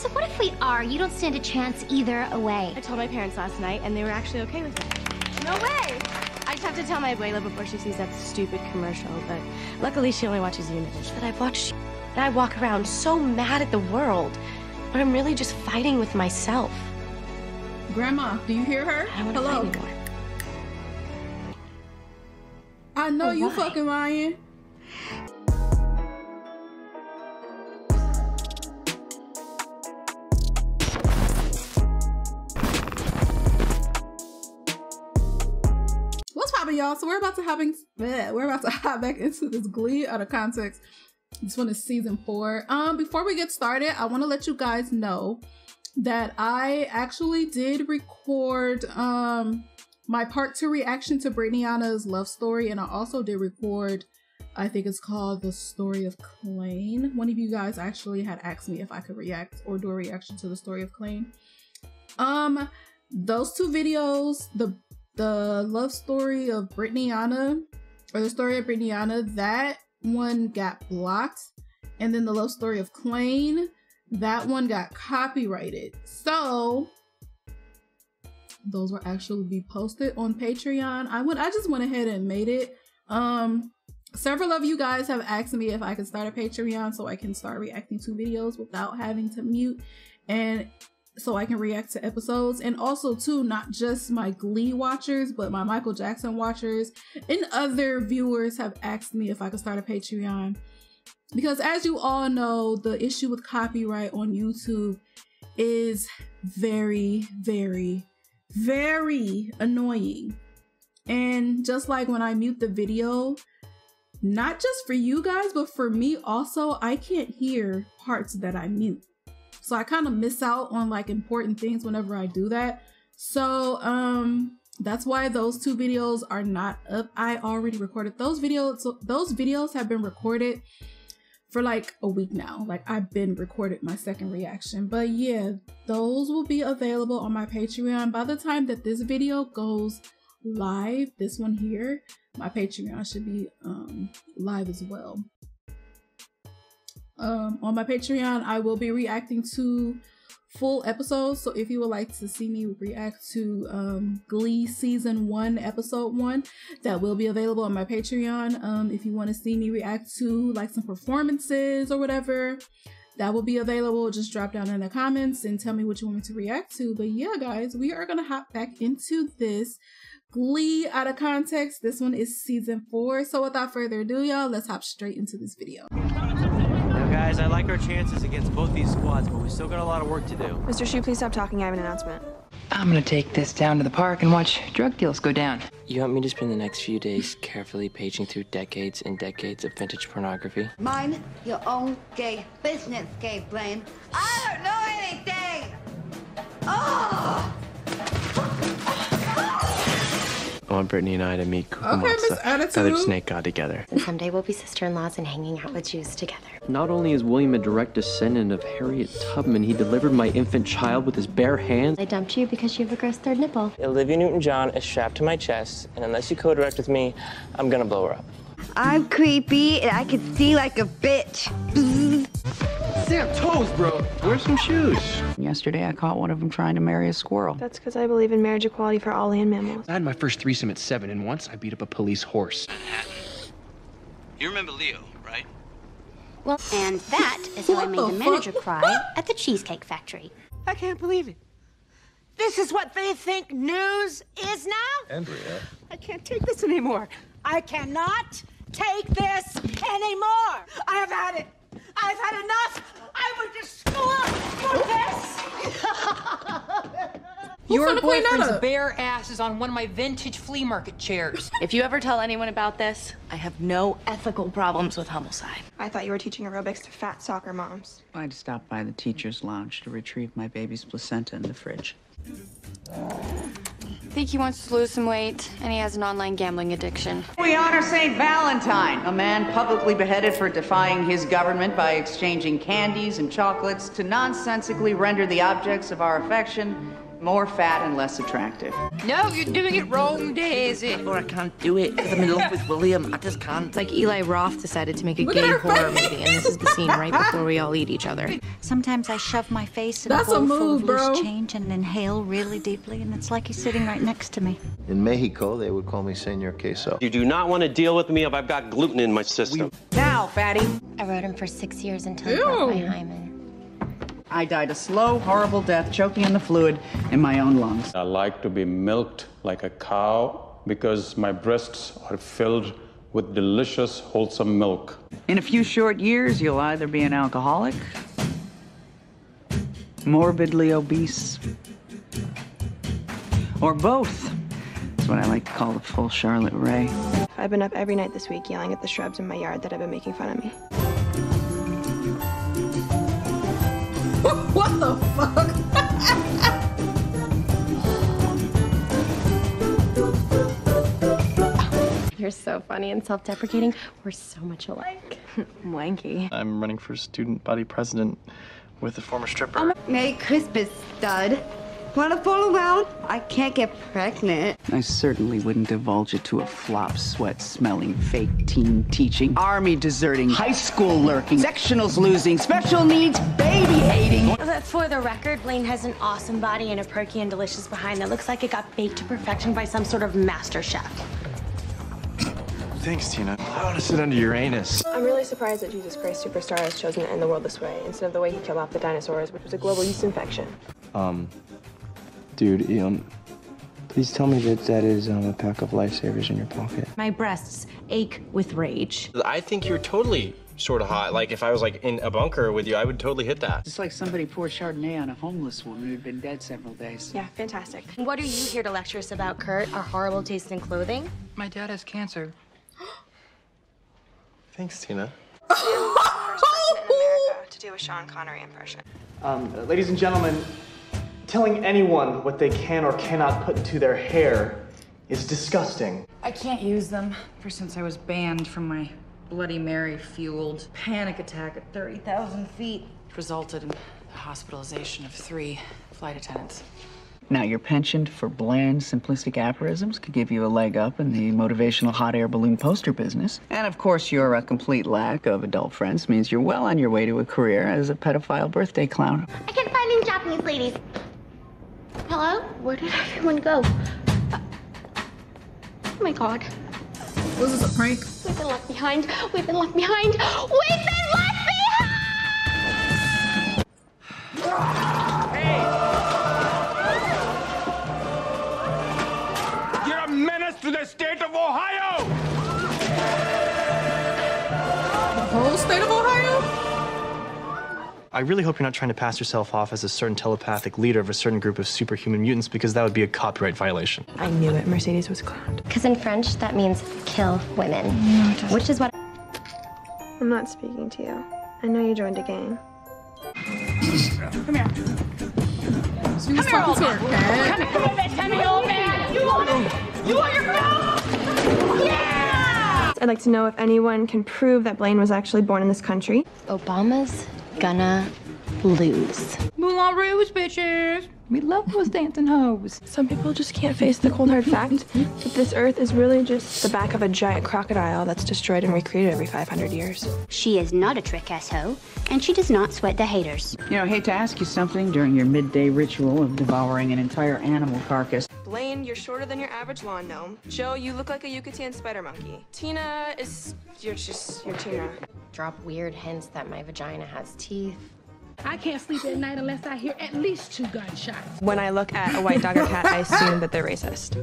So what if we are? You don't stand a chance either way. I told my parents last night, and they were actually okay with it. No way! I just have to tell my abuela before she sees that stupid commercial, but luckily she only watches Univision. But I've watch and I walk around so mad at the world, but I'm really just fighting with myself. Grandma, do you hear her? I don't want to Hello. fight anymore. I know Oh, you why? fucking lying. Y'all? So we're about to having we're about to hop back into this Glee out of context. This one is season four. Um, before we get started, I want to let you guys know that I actually did record um my part two reaction to Brittanyana's love story, and I also did record, I think it's called The Story of Klaine. One of you guys actually had asked me if I could react or do a reaction to the story of Klaine. Um, those two videos, the the love story of Brittanyana, or the story of Brittanyana, that one got blocked, and then the love story of Klaine, that one got copyrighted. So those will actually be posted on Patreon. I went I just went ahead and made it. Um several of you guys have asked me if I could start a Patreon so I can start reacting to videos without having to mute and so I can react to episodes and also too not just my Glee watchers but my Michael Jackson watchers and other viewers have asked me if I could start a Patreon because as you all know the issue with copyright on YouTube is very very very annoying. And just like when I mute the video, not just for you guys, but for me also, I can't hear parts that I mute. So I kind of miss out on like important things whenever I do that. So um that's why those two videos are not up. I already recorded those videos. So those videos have been recorded for like a week now. Like I've been recorded my second reaction. But yeah, those will be available on my Patreon by the time that this video goes live. This one here, my Patreon should be um live as well. Um on my Patreon, I will be reacting to full episodes. So if you would like to see me react to um, Glee season one, episode one, that will be available on my Patreon. Um, if you want to see me react to like some performances or whatever, that will be available. Just drop down in the comments and tell me what you want me to react to. But yeah, guys, we are gonna hop back into this Glee out of context. This one is season four. So without further ado, y'all, let's hop straight into this video. Now, guys, I like our chances against both these squads, but we still got a lot of work to do. Mr. Schue, please stop talking. I have an announcement. I'm gonna take this down to the park and watch drug deals go down. You want me to spend the next few days carefully paging through decades and decades of vintage pornography? Mind your own gay business, gay Blaine. I don't know anything. Oh! Want Brittany and I to meet Okay, Miss Attitude. feathered snake god together. And someday we'll be sister-in-laws and hanging out with Jews together. Not only is William a direct descendant of Harriet Tubman, he delivered my infant child with his bare hands. I dumped you because you have a gross third nipple. Olivia Newton-John is strapped to my chest, and unless you co-direct with me, I'm gonna blow her up. I'm creepy and I can see like a bitch. Stay on toes, bro. Wear some shoes. Yesterday, I caught one of them trying to marry a squirrel. That's because I believe in marriage equality for all land mammals. I had my first threesome at seven, and once I beat up a police horse. You remember Leo, right? Well, and that is how I made the the manager cry at the Cheesecake Factory. I can't believe it. This is what they think news is now? Andrea. I can't take this anymore. I cannot take this anymore. I have had it. I've had enough. I went to school for this. Your finna clean that boyfriend's bare ass is on one of my vintage flea market chairs. If you ever tell anyone about this, I have no ethical problems with homicide. I thought you were teaching aerobics to fat soccer moms. I'd stop by the teacher's lounge to retrieve my baby's placenta in the fridge. I think he wants to lose some weight, and he has an online gambling addiction. We honor St. Valentine, a man publicly beheaded for defying his government by exchanging candies and chocolates to nonsensically render the objects of our affection More fat and less attractive. No, you're doing it wrong, Daisy. Or I can't do it because I'm in love with William. I just can't. It's like Eli Roth decided to make a Look gay horror face. movie, and this is the scene right before we all eat each other. Sometimes I shove my face in That's a a bowl full move, of loose change and inhale really deeply, and it's like he's sitting right next to me. In Mexico, they would call me Senor Queso. You do not want to deal with me if I've got gluten in my system. Now, fatty. I rode him for six years until he broke my hymen. I died a slow, horrible death, choking on the fluid in my own lungs. I like to be milked like a cow because my breasts are filled with delicious, wholesome milk. In a few short years, you'll either be an alcoholic, morbidly obese, or both. That's what I like to call the full Charlotte Rae. I've been up every night this week yelling at the shrubs in my yard that have been making fun of me. what the fuck? You're so funny and self-deprecating. We're so much alike. Wanky. I'm running for student body president with a former stripper. Merry Christmas, stud. Wanna fool around? I can't get pregnant. I certainly wouldn't divulge it to a flop sweat smelling fake teen teaching, army deserting, high school lurking, sectionals losing, special needs baby hating. For the record, Blaine has an awesome body and a perky and delicious behind that looks like it got baked to perfection by some sort of master chef. Thanks, Tina. I want to sit under Uranus. I'm really surprised that Jesus Christ Superstar has chosen to end the world this way instead of the way he killed off the dinosaurs, which was a global yeast infection. Um, dude, um, please tell me that that is um, a pack of lifesavers in your pocket. My breasts ache with rage. I think you're totally sort of hot. Like if I was like in a bunker with you, I would totally hit that. It's like somebody poured Chardonnay on a homeless woman who'd been dead several days. Yeah, fantastic. What are you here to lecture us about, Kurt? Our horrible taste in clothing? My dad has cancer. Thanks, Tina. First person in America to do a Sean Connery impression. Um, ladies and gentlemen, telling anyone what they can or cannot put into their hair is disgusting. I can't use them for since I was banned from my Bloody Mary fueled panic attack at 30,000 feet. Resulted in the hospitalization of three flight attendants. Now, your penchant for bland, simplistic aphorisms could give you a leg up in the motivational hot air balloon poster business. And of course, your uh, complete lack of adult friends means you're well on your way to a career as a pedophile birthday clown. I can't find any Japanese ladies. Hello? Where did everyone go? Uh, oh my god. Was this a prank? We've been left behind. We've been left behind. We've been left behind. You're a menace to the state of Ohio! The whole state of Ohio? I really hope you're not trying to pass yourself off as a certain telepathic leader of a certain group of superhuman mutants because that would be a copyright violation. I knew it. Mercedes was clowned. Because in French, that means kill women. which is what. I'm not speaking to you. I know you joined a gang. Come here. She was talking to her cat. Come here, bitch. Come here, old man. You want it? You want your girl? Yeah! I'd like to know if anyone can prove that Blaine was actually born in this country. Obama's gonna lose. Moulin Rouge, bitches! We love those dancing hoes. Some people just can't face the cold hard fact that this earth is really just the back of a giant crocodile that's destroyed and recreated every 500 years. She is not a trick ass hoe, and she does not sweat the haters. You know, I hate to ask you something during your midday ritual of devouring an entire animal carcass. Blaine, you're shorter than your average lawn gnome. Joe, you look like a Yucatan spider monkey. Tina is. You're just. You're Tina. Drop weird hints that my vagina has teeth. I can't sleep at night unless I hear at least two gunshots. When I look at a white dog or cat, I assume that they're racist.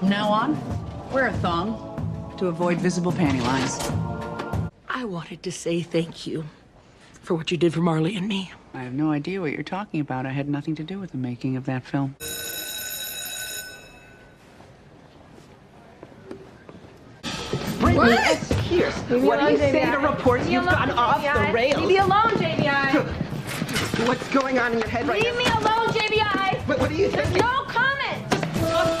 From now on, wear a thong to avoid visible panty lines. I wanted to say thank you for what you did for Marley and me. I have no idea what you're talking about. I had nothing to do with the making of that film. Brittany, excuse. What do you say to reports you've gone off the rails? Leave me alone, JBI. What's going on in your head right now? Leave me alone, JBI. What, what do you think? No comment.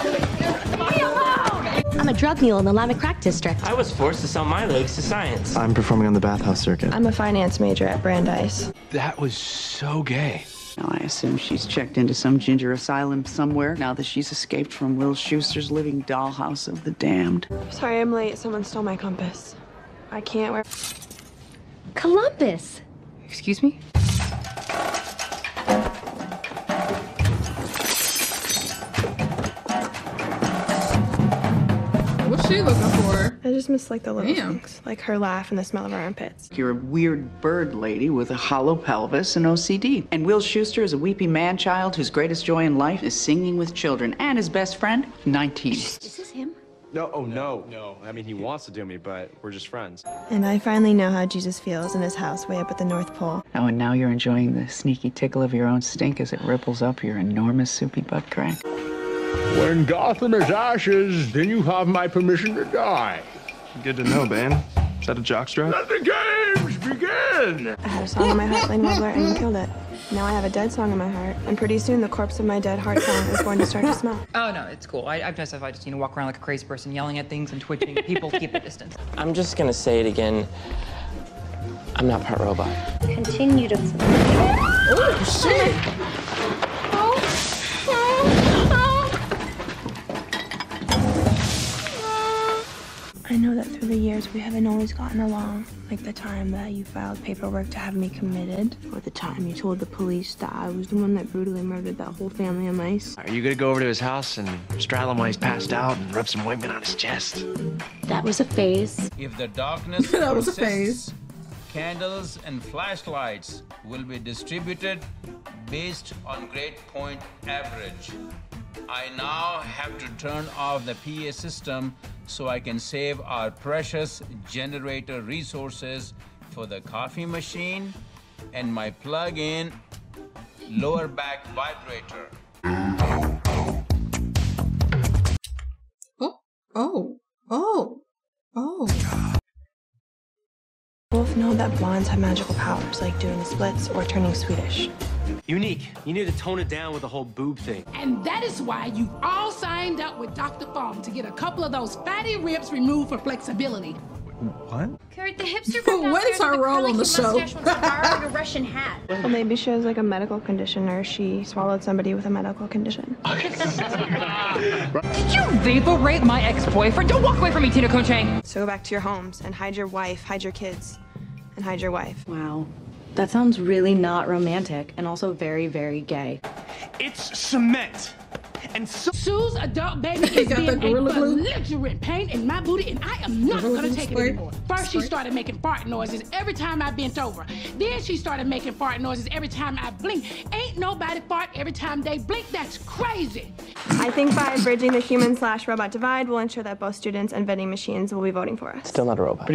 Leave me alone. I'm a drug mule in the Lima Crack District. I was forced to sell my legs to science. I'm performing on the bathhouse circuit. I'm a finance major at Brandeis. That was so gay. Now, I assume she's checked into some ginger asylum somewhere now that she's escaped from Will Schuester's living dollhouse of the damned. Sorry, I'm late. Someone stole my compass. I can't wear. Columbus. Excuse me? What's she looking for? I just miss like the little Damn. things, like her laugh and the smell of her armpits. You're a weird bird lady with a hollow pelvis and OCD. And Will Schuester is a weepy man child whose greatest joy in life is singing with children. And his best friend, 19. Is this him? No, oh no, no. I mean, he wants to do me, but we're just friends. And I finally know how Jesus feels in his house way up at the North Pole. Oh, and now you're enjoying the sneaky tickle of your own stink as it ripples up your enormous soupy butt crack. When Gotham is ashes, then you have my permission to die. Good to know, Ben. Is that a jockstrap? Let the games begin! I had a song in my heart, Blaine Warbler, and you killed it. Now I have a dead song in my heart, and pretty soon the corpse of my dead heart song is going to start to smell. Oh, no, it's cool. I, I just, if I just, you know, walk around like a crazy person yelling at things and twitching, people keep a distance. I'm just gonna say it again. I'm not part robot. Continue to. Oh, shit. I know that through the years we haven't always gotten along. Like the time that you filed paperwork to have me committed, or the time you told the police that I was the one that brutally murdered that whole family of mice. Are you gonna go over to his house and straddle him while he's passed out and rub some ointment on his chest? That was a phase. If the darkness That was a persists, candles and flashlights will be distributed based on grade point average. I now have to turn off the PA system so I can save our precious generator resources for the coffee machine and my plug-in lower back vibrator. Oh, oh, oh, oh. Both know that blondes have magical powers, like doing the splits or turning Swedish. Unique. You need to tone it down with the whole boob thing. And that is why you've all signed up with Dr. Farm to get a couple of those fatty ribs removed for flexibility. What? Kurt, the hipster from What is downstairs her with the role on the show? mustache wants to borrow a Russian hat. Well, maybe she has like a medical condition, or she swallowed somebody with a medical condition. Did you vapor rape my ex-boyfriend? Don't walk away from me, Tina Cohen-Chang. So go back to your homes and hide your wife, hide your kids, and hide your wife. Wow. That sounds really not romantic and also very, very gay. It's cement. And so Sue's adult baby is being a Glue? belligerent pain in my booty, and I am not gonna Glue take it anymore. First, she started making fart noises every time I bent over. Then she started making fart noises every time I blinked. Ain't nobody fart every time they blink. That's crazy. I think by bridging the human slash robot divide, we'll ensure that both students and vending machines will be voting for us. Still not a robot.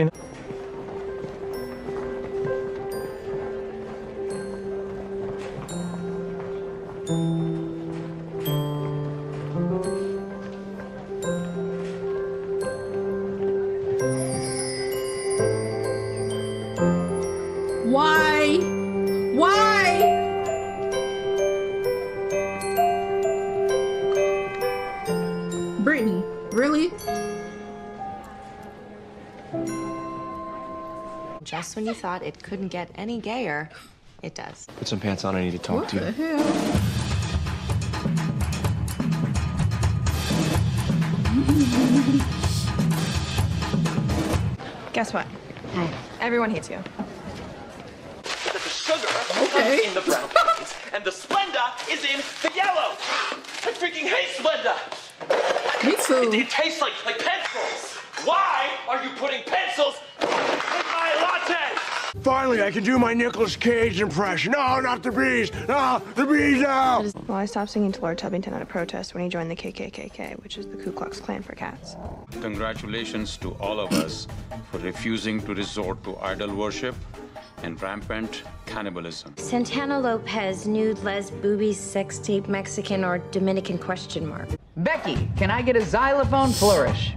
When you thought it couldn't get any gayer, it does. Put some pants on. I need to talk What to the you. hell? Guess what? Everyone hates you. the sugar Okay. is in the brown beans, and the Splenda is in the yellow. I freaking hate Splenda. Me too. It tastes like like pencils. Why are you putting pencils in my latte? Finally, I can do my Nicolas Cage impression. No, not the bees. No, the bees now. Well, I stopped singing to Lord Tubbington at a protest when he joined the KKKK, which is the Ku Klux Klan for cats. Congratulations to all of us for refusing to resort to idol worship and rampant cannibalism. Santana Lopez, nude, les, boobies, sex tape, Mexican, or Dominican question mark. Becky, can I get a xylophone flourish?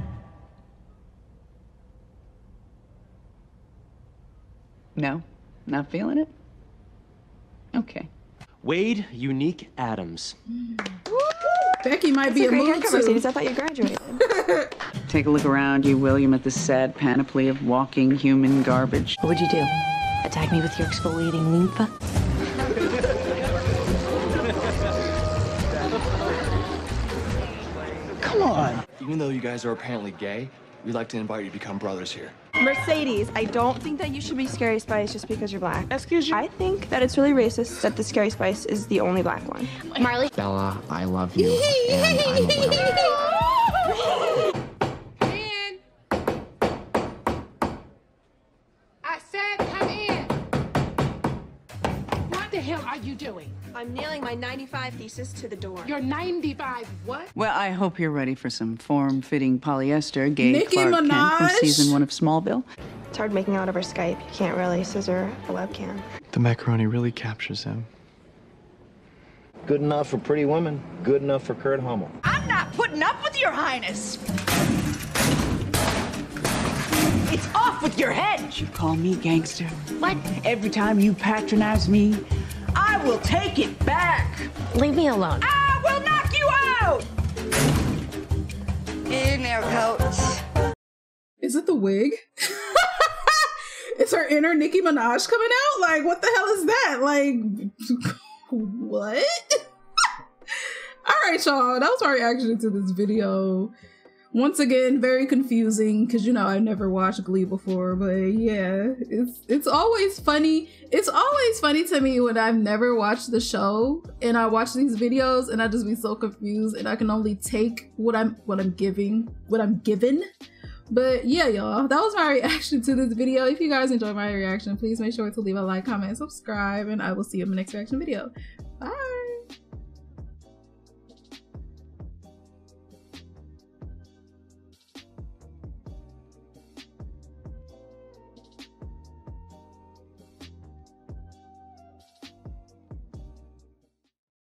No? Not feeling it? Okay. Wade Unique Adams. Becky might That's be a, a great mood Mercedes. I thought you graduated. Take a look around you, William, at the sad panoply of walking human garbage. What would you do? Attack me with your exfoliating lympha? Come on. Even though you guys are apparently gay, we'd like to invite you to become brothers here. Mercedes, I don't think that you should be Scary Spice just because you're black. Excuse you? I think that it's really racist that the Scary Spice is the only black one. Marley. Bella, I love you. hell are you doing? I'm nailing my 95 thesis to the door. You're 95 what? Well, I hope you're ready for some form-fitting polyester gay Nicki Clark Kent from season one of Smallville. It's hard making out over Skype. You can't really scissor a webcam. The macaroni really captures him. Good enough for Pretty women. good enough for Kurt Hummel. I'm not putting up with your highness. It's off with your head. You call me gangster. What? Every time you patronize me, I will take it back. Leave me alone. I will knock you out. In there, coach. Is it the wig? is her inner Nicki Minaj coming out? Like, what the hell is that? Like, what? All right, y'all. That was my reaction to this video. Once again, very confusing because you know I've never watched Glee before, but yeah, it's it's always funny. It's always funny to me when I've never watched the show and I watch these videos and I just be so confused and I can only take what I'm what I'm giving, what I'm given. But yeah, y'all, that was my reaction to this video. If you guys enjoyed my reaction, please make sure to leave a like, comment, subscribe, and I will see you in the next reaction video.